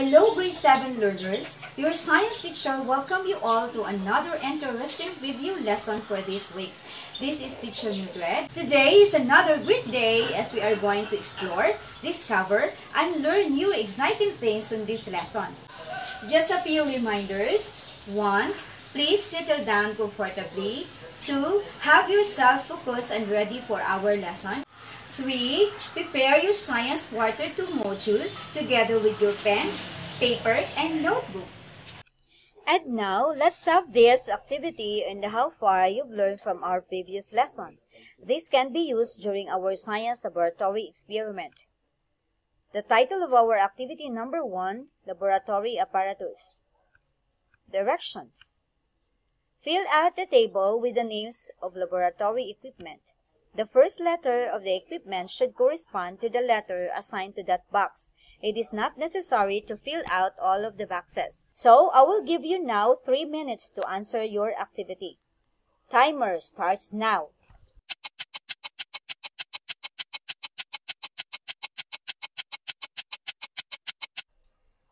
Hello grade 7 learners, your science teacher welcome you all to another interesting video lesson for this week. This is teacher Mildred. Today is another great day as we are going to explore, discover, and learn new exciting things in this lesson. Just a few reminders. 1. Please settle down comfortably. 2. Have yourself focused and ready for our lesson. 3. Prepare your Science Quarter 2 module together with your pen, paper, and notebook. And now, let's have this activity and how far you've learned from our previous lesson. This can be used during our science laboratory experiment. The title of our activity number 1, Laboratory Apparatus. Directions. Fill out the table with the names of laboratory equipment. The first letter of the equipment should correspond to the letter assigned to that box. It is not necessary to fill out all of the boxes. So, I will give you now 3 minutes to answer your activity. Timer starts now.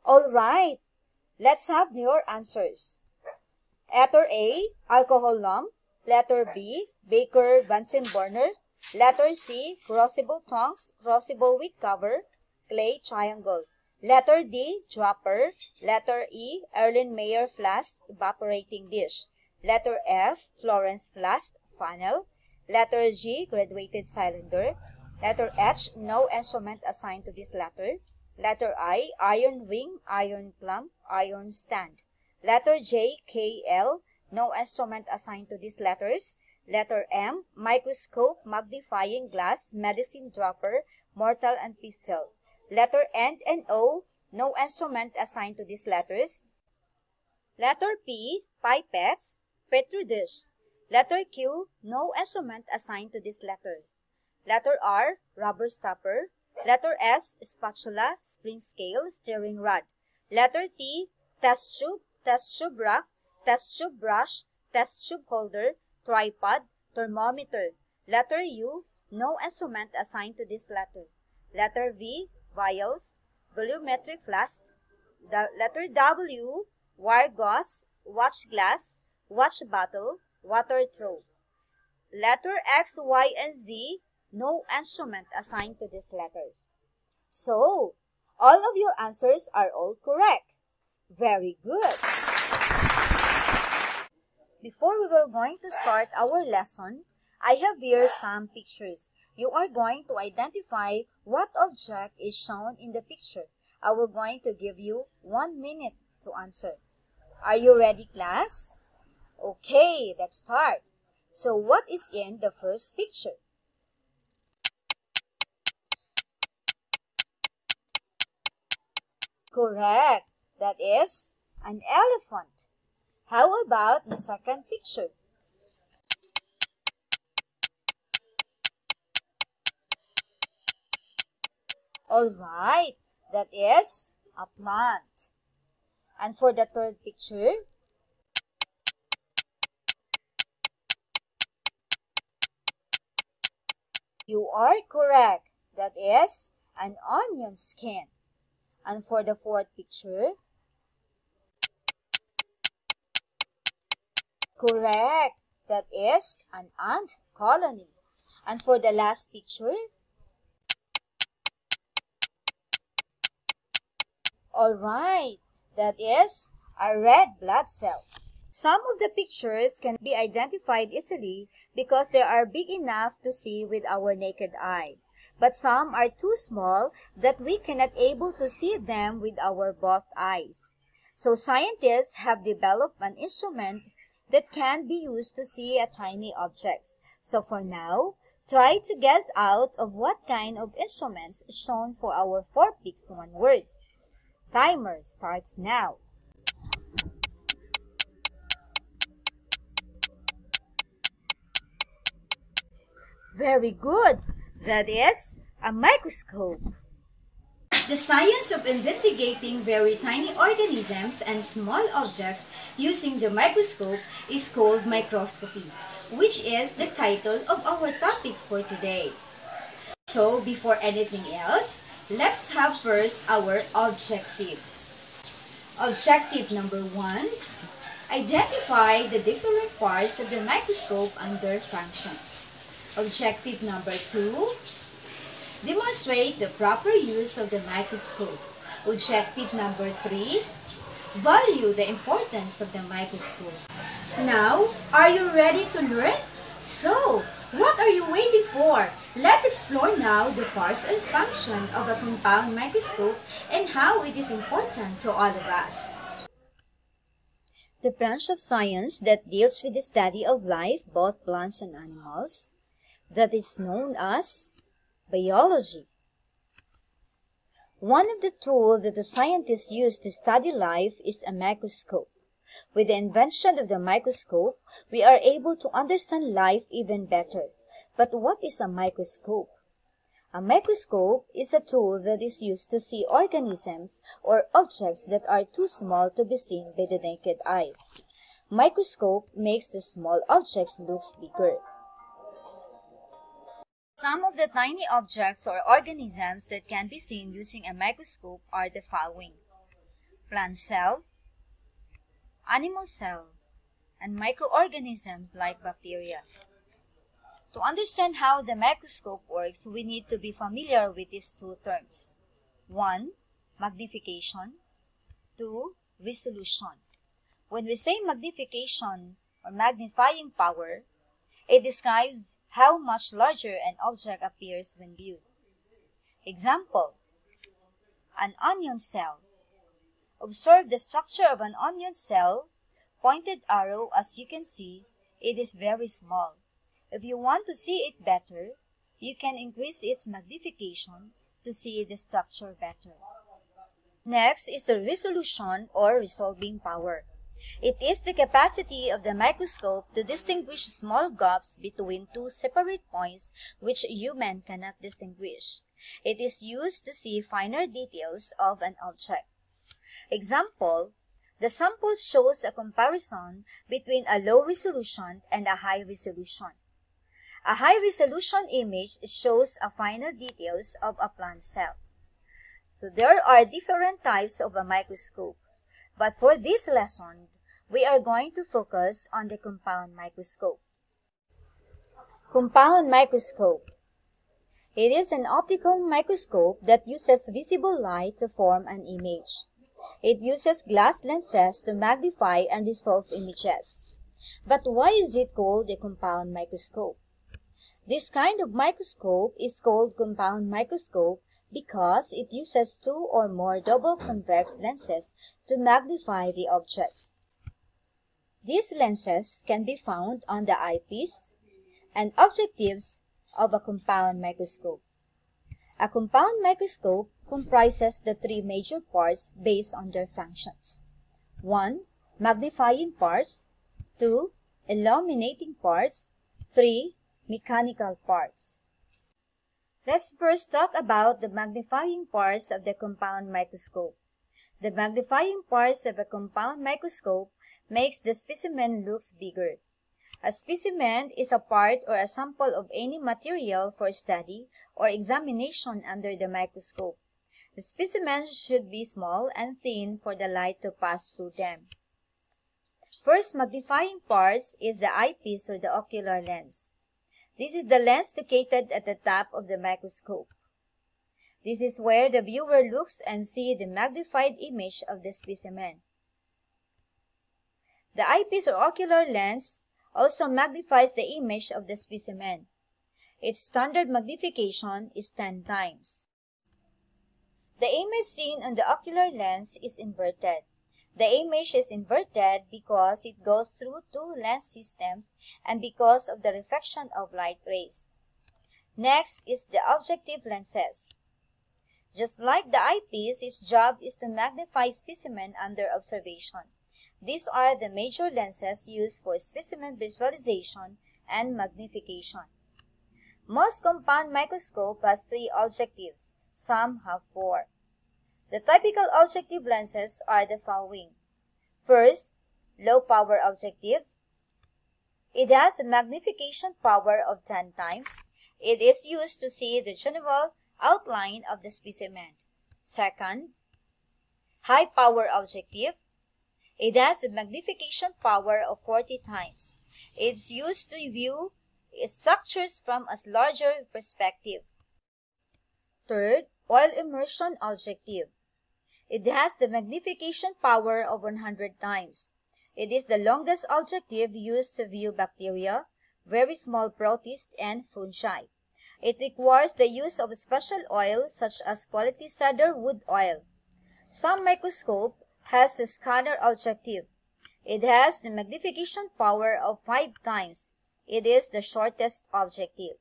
Alright, let's have your answers. Letter A, alcohol lamp. Letter B, beaker Bunsen burner. Letter C, crucible tongs, crucible with cover, clay triangle. Letter D, dropper. Letter E, Erlenmeyer flask, evaporating dish. Letter F, Florence flask, funnel. Letter G, graduated cylinder. Letter H, no instrument assigned to this letter. Letter I, iron ring, iron plumb, iron stand. Letter J, K, L, no instrument assigned to these letters. Letter M, microscope, magnifying glass, medicine dropper, mortar and pestle. Letter N and O, no instrument assigned to these letters. Letter P, pipettes, petri dish. Letter Q, no instrument assigned to this letter. Letter R, rubber stopper. Letter S, spatula, spring scale, stirring rod. Letter T, test tube, test tube rack, test tube brush, test tube holder, tripod, thermometer. Letter U, no instrument assigned to this letter. Letter V, vials, volumetric flask. The letter W, wire gauze, watch glass, wash bottle, water throw. Letter X, Y, and Z, no instrument assigned to these letters. So, all of your answers are all correct. Very good. Before we were going to start our lesson, I have here some pictures. You are going to identify what object is shown in the picture. I will going to give you one minute to answer. Are you ready, class? Okay, let's start. So what is in the first picture? Correct. That is an elephant. How about the second picture? Alright, that is a plant. And for the third picture, you are correct. That is an onion skin. And for the fourth picture, Correct. That is an ant colony. And for the last picture, Alright, that is a red blood cell. Some of the pictures can be identified easily because they are big enough to see with our naked eye. But some are too small that we cannot able to see them with our both eyes. So scientists have developed an instrument that can be used to see a tiny objects. So for now, try to guess out of what kind of instruments is shown for our four picks one word. Timer starts now. Very good. That is a microscope. The science of investigating very tiny organisms and small objects using the microscope is called microscopy, which is the title of our topic for today. So, before anything else, let's have first our objectives. Objective number one, identify the different parts of the microscope and their functions. Objective number two, demonstrate the proper use of the microscope. Objective number three, value the importance of the microscope. Now, are you ready to learn? So, what are you waiting for? Let's explore now the parts and function of a compound microscope and how it is important to all of us. The branch of science that deals with the study of life, both plants and animals, that is known as biology. One of the tools that the scientists use to study life is a microscope. With the invention of the microscope, we are able to understand life even better. But what is a microscope? A microscope is a tool that is used to see organisms or objects that are too small to be seen by the naked eye. Microscope makes the small objects look bigger. Some of the tiny objects or organisms that can be seen using a microscope are the following. Plant cell, animal cell, and microorganisms like bacteria. To understand how the microscope works, we need to be familiar with these two terms. 1. Magnification. 2. Resolution. When we say magnification or magnifying power, it describes how much larger an object appears when viewed. Example, an onion cell. Observe the structure of an onion cell, pointed arrow as you can see, it is very small. If you want to see it better, you can increase its magnification to see the structure better. Next is the resolution or resolving power. It is the capacity of the microscope to distinguish small gaps between two separate points which human cannot distinguish. It is used to see finer details of an object. Example, the sample shows a comparison between a low resolution and a high resolution. A high-resolution image shows a finer details of a plant cell. So there are different types of a microscope, but for this lesson, we are going to focus on the compound microscope. Compound microscope. It is an optical microscope that uses visible light to form an image. It uses glass lenses to magnify and resolve images. But why is it called a compound microscope? This kind of microscope is called compound microscope because it uses two or more double convex lenses to magnify the objects. These lenses can be found on the eyepiece and objectives of a compound microscope. A compound microscope comprises the three major parts based on their functions. 1. Magnifying parts. 2. Illuminating parts. 3 mechanical parts. Let's first talk about the magnifying parts of the compound microscope. The magnifying parts of a compound microscope makes the specimen looks bigger. A specimen is a part or a sample of any material for study or examination under the microscope. The specimens should be small and thin for the light to pass through them. First magnifying parts is the eyepiece or the ocular lens. This is the lens located at the top of the microscope. This is where the viewer looks and see the magnified image of the specimen. The eyepiece or ocular lens also magnifies the image of the specimen. Its standard magnification is 10 times. The image seen on the ocular lens is inverted. The image is inverted because it goes through two lens systems and because of the reflection of light rays. Next is the objective lenses. Just like the eyepiece, its job is to magnify specimen under observation. These are the major lenses used for specimen visualization and magnification. Most compound microscope has three objectives. Some have four. The typical objective lenses are the following. First, low power objectives. It has a magnification power of 10 times. It is used to see the general outline of the specimen. Second, high power objective. It has a magnification power of 40 times. It's used to view structures from a larger perspective. Third, oil immersion objective. It has the magnification power of 100 times. It is the longest objective used to view bacteria, very small protists, and fungi. It requires the use of special oil such as quality cedar wood oil. Some microscope has a scanner objective. It has the magnification power of 5 times. It is the shortest objective.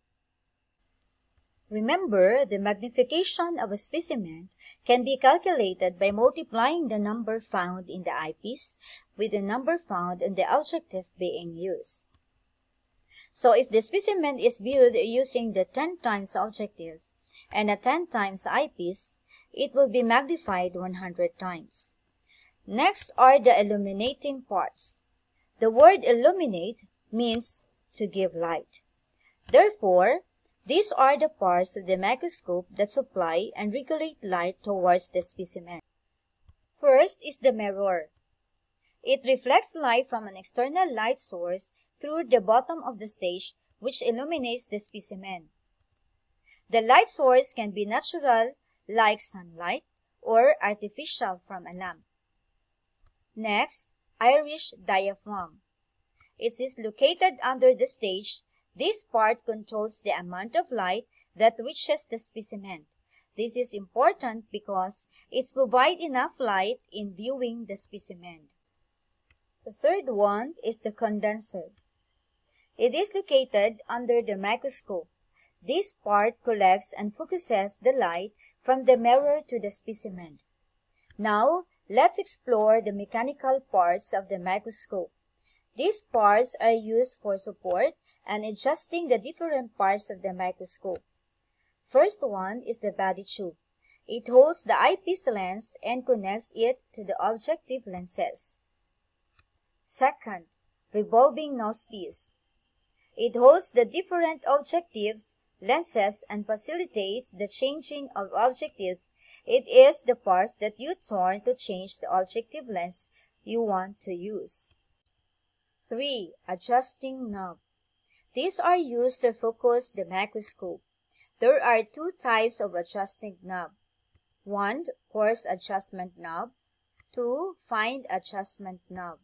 Remember, the magnification of a specimen can be calculated by multiplying the number found in the eyepiece with the number found in the objective being used. So if the specimen is viewed using the 10 times objectives and a 10 times eyepiece, it will be magnified 100 times. Next are the illuminating parts. The word illuminate means to give light. Therefore, these are the parts of the microscope that supply and regulate light towards the specimen. First is the mirror. It reflects light from an external light source through the bottom of the stage which illuminates the specimen. The light source can be natural like sunlight or artificial from a lamp. Next, iris diaphragm. It is located under the stage. This part controls the amount of light that reaches the specimen. This is important because it provides enough light in viewing the specimen. The third one is the condenser. It is located under the microscope. This part collects and focuses the light from the mirror to the specimen. Now, let's explore the mechanical parts of the microscope. These parts are used for support and adjusting the different parts of the microscope. First one is the body tube. It holds the eyepiece lens and connects it to the objective lenses. Second, revolving nosepiece. It holds the different objectives, lenses, and facilitates the changing of objectives. It is the parts that you turn to change the objective lens you want to use. 3. Adjusting knob. These are used to focus the microscope. There are two types of adjusting knob. 1. Coarse adjustment knob. 2. Fine adjustment knob.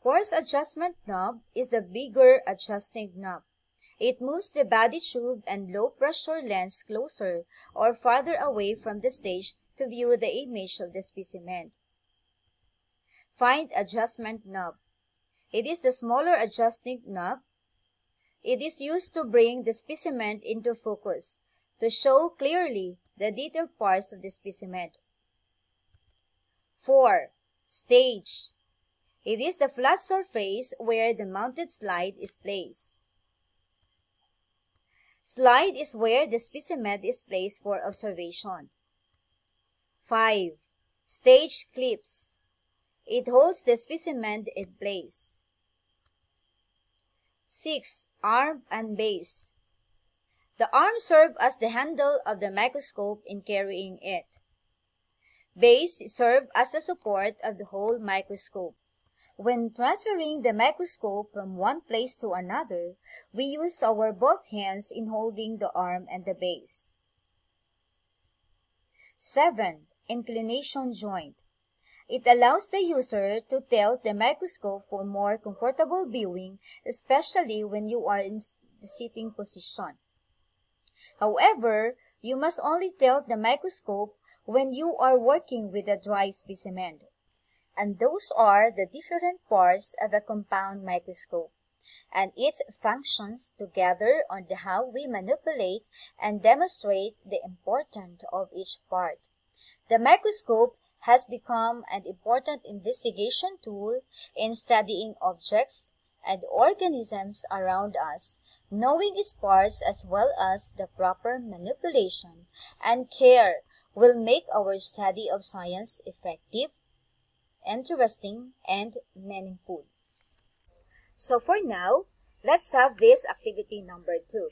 Coarse adjustment knob is the bigger adjusting knob. It moves the body tube and low pressure lens closer or farther away from the stage to view the image of the specimen. Fine adjustment knob. It is the smaller adjusting knob. It is used to bring the specimen into focus, to show clearly the detailed parts of the specimen. 4. Stage. It is the flat surface where the mounted slide is placed. Slide is where the specimen is placed for observation. 5. Stage clips. It holds the specimen in place. 6. Arm and base. The arm serves as the handle of the microscope in carrying it. Base serves as the support of the whole microscope. When transferring the microscope from one place to another, we use our both hands in holding the arm and the base. 7. Inclination joint. It allows the user to tilt the microscope for more comfortable viewing, especially when you are in the sitting position. However, you must only tilt the microscope when you are working with a dry specimen and those are the different parts of a compound microscope and its functions together on how we manipulate and demonstrate the importance of each part. The microscope has become an important investigation tool in studying objects and organisms around us, knowing its parts as well as the proper manipulation and care will make our study of science effective interesting, and meaningful. So for now, let's have this activity number two.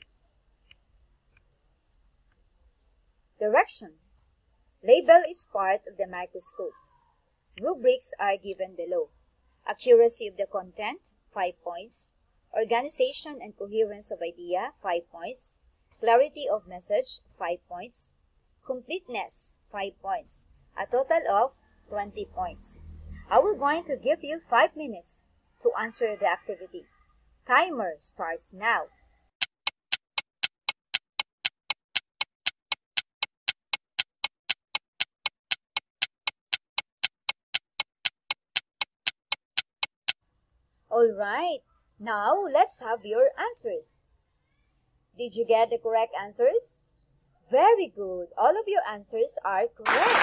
Direction. Label each part of the microscope. Rubrics are given below. Accuracy of the content, 5 points. Organization and coherence of idea, 5 points. Clarity of message, 5 points. Completeness, 5 points. A total of 20 points. I will going to give you 5 minutes to answer the activity. Timer starts now. Alright, now let's have your answers. Did you get the correct answers? Very good. All of your answers are correct.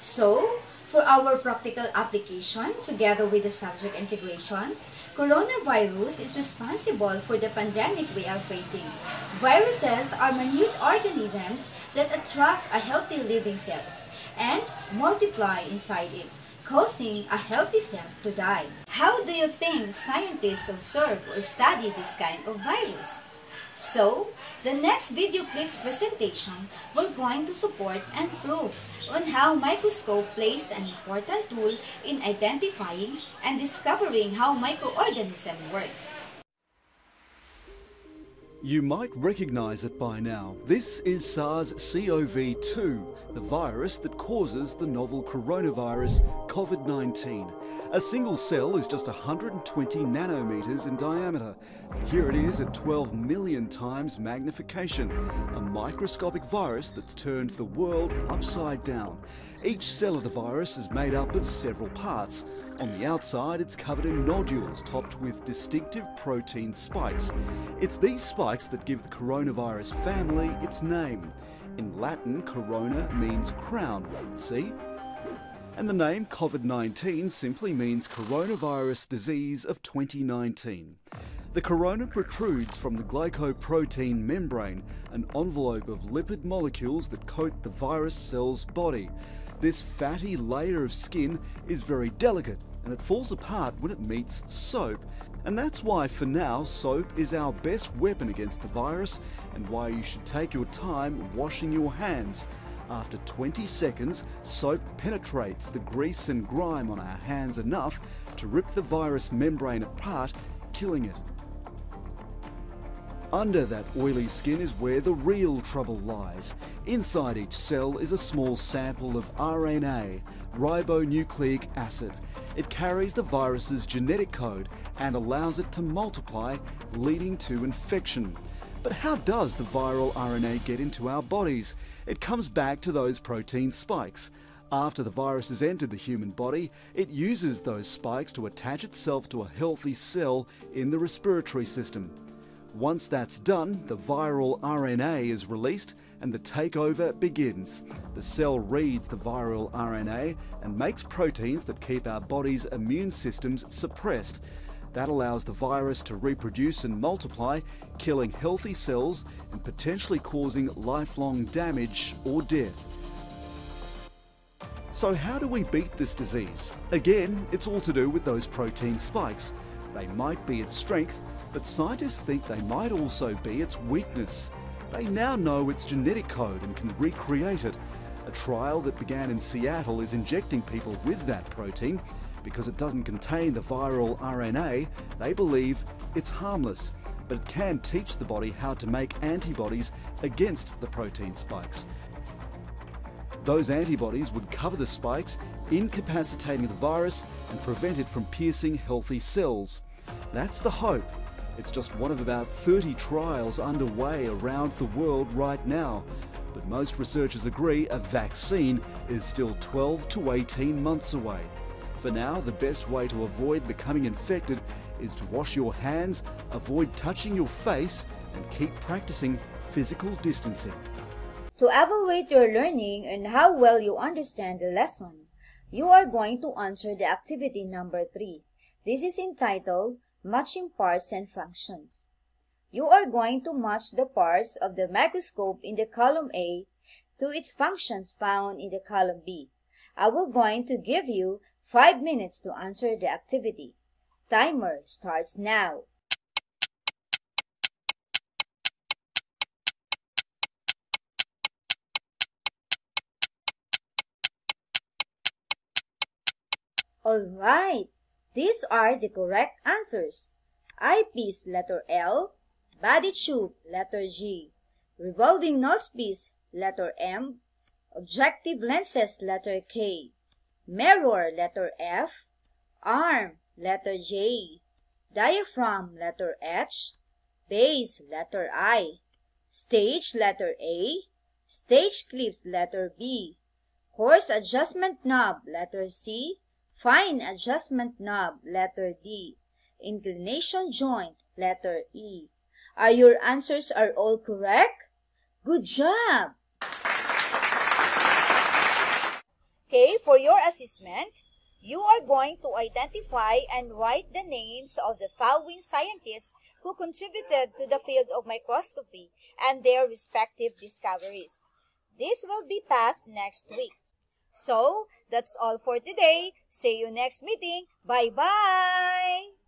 So, for our practical application, together with the subject integration, coronavirus is responsible for the pandemic we are facing. Viruses are minute organisms that attract a healthy living cells and multiply inside it causing a healthy cell to die. How do you think scientists observe or study this kind of virus? So, the next video clips presentation will going to support and prove on how microscope plays an important tool in identifying and discovering how microorganism works. You might recognize it by now. This is SARS-CoV-2, the virus that causes the novel coronavirus COVID-19. A single cell is just 120 nanometers in diameter. Here it is at 12 million times magnification, a microscopic virus that's turned the world upside down. Each cell of the virus is made up of several parts. On the outside, it's covered in nodules topped with distinctive protein spikes. It's these spikes that give the coronavirus family its name. In Latin, corona means crown. See? And the name COVID 19 simply means coronavirus disease of 2019. The corona protrudes from the glycoprotein membrane, an envelope of lipid molecules that coat the virus cell's body. This fatty layer of skin is very delicate and it falls apart when it meets soap. And that's why, for now, soap is our best weapon against the virus and why you should take your time washing your hands. After 20 seconds, soap penetrates the grease and grime on our hands enough to rip the virus membrane apart, killing it. Under that oily skin is where the real trouble lies. Inside each cell is a small sample of RNA, ribonucleic acid. It carries the virus's genetic code and allows it to multiply, leading to infection. But how does the viral RNA get into our bodies? It comes back to those protein spikes. After the virus has entered the human body, it uses those spikes to attach itself to a healthy cell in the respiratory system. Once that's done, the viral RNA is released and the takeover begins. The cell reads the viral RNA and makes proteins that keep our body's immune systems suppressed. That allows the virus to reproduce and multiply, killing healthy cells and potentially causing lifelong damage or death. So, how do we beat this disease? Again, it's all to do with those protein spikes. They might be its strength, but scientists think they might also be its weakness. They now know its genetic code and can recreate it. A trial that began in Seattle is injecting people with that protein. Because it doesn't contain the viral RNA, they believe it's harmless, but it can teach the body how to make antibodies against the protein spikes. Those antibodies would cover the spikes, incapacitating the virus and prevent it from piercing healthy cells. That's the hope. It's just one of about 30 trials underway around the world right now. But most researchers agree a vaccine is still 12 to 18 months away. For now, the best way to avoid becoming infected is to wash your hands, avoid touching your face, and keep practicing physical distancing. To evaluate your learning and how well you understand the lesson, you are going to answer the activity number 3. This is entitled Matching Parts and Functions. You are going to match the parts of the microscope in the column A to its functions found in the column B. I will going to give you Five minutes to answer the activity. Timer starts now. Alright, these are the correct answers. Eyepiece, letter L. Body tube, letter G. Revolving nosepiece, letter M. Objective lenses, letter K. Mirror, letter F. Arm, letter J. Diaphragm, letter H. Base, letter I. Stage, letter A. Stage clips, letter B. Coarse adjustment knob, letter C. Fine adjustment knob, letter D. Inclination joint, letter E. Are your answers are all correct? Good job! Okay, for your assessment, you are going to identify and write the names of the following scientists who contributed to the field of microscopy and their respective discoveries. This will be passed next week. So, that's all for today. See you next meeting. Bye-bye!